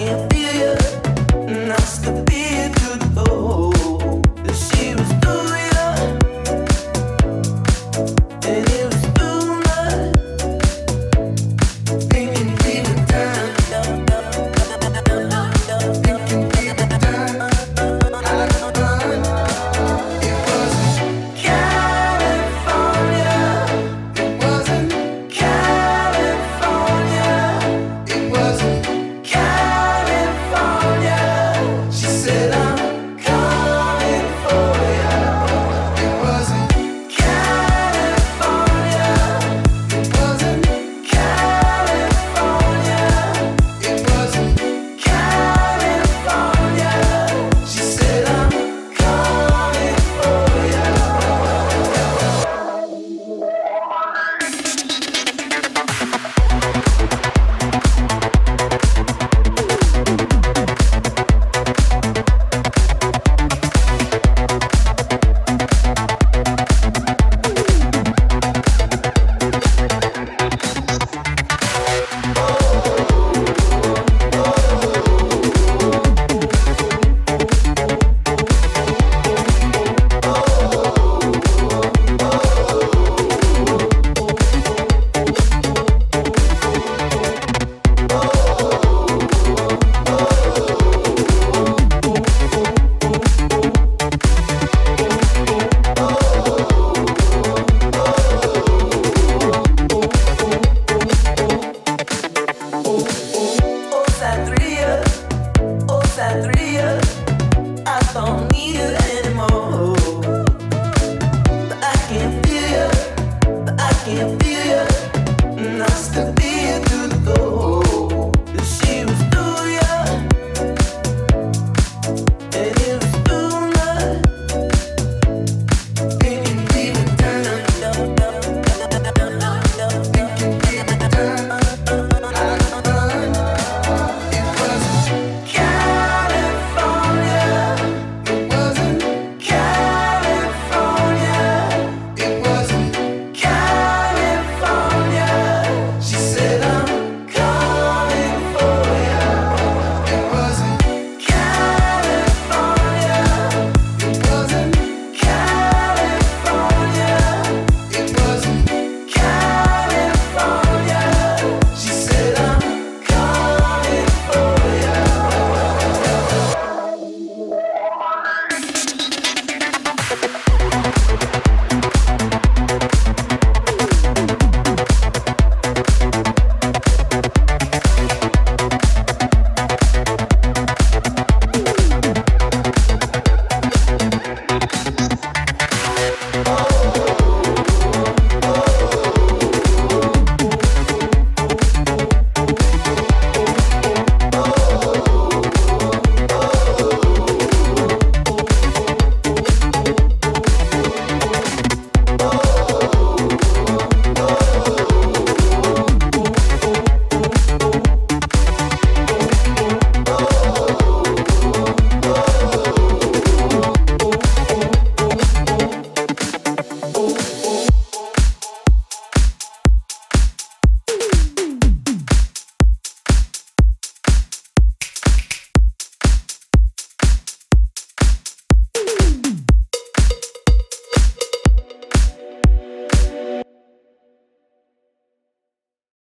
can't be